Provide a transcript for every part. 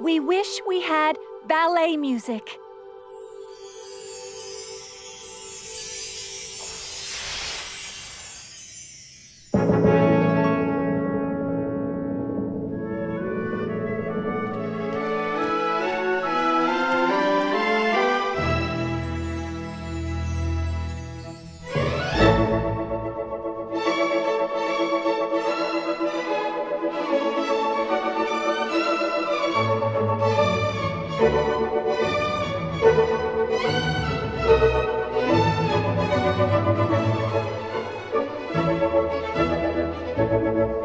We wish we had ballet music. Who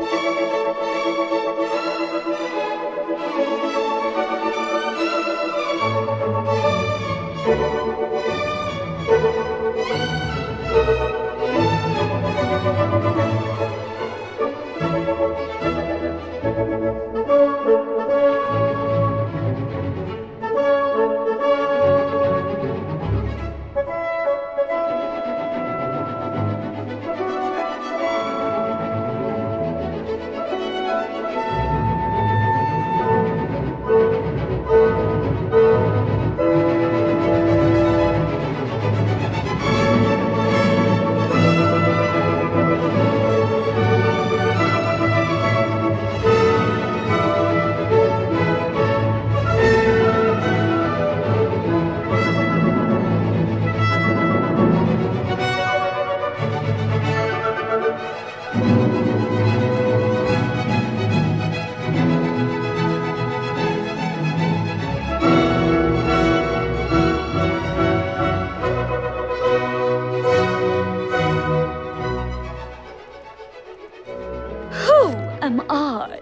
am I?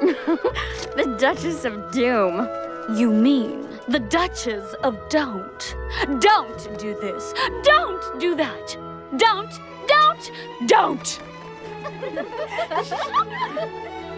the Duchess of Doom. You mean the Duchess of Don't. Don't do this. Don't do that. Don't, don't, don't.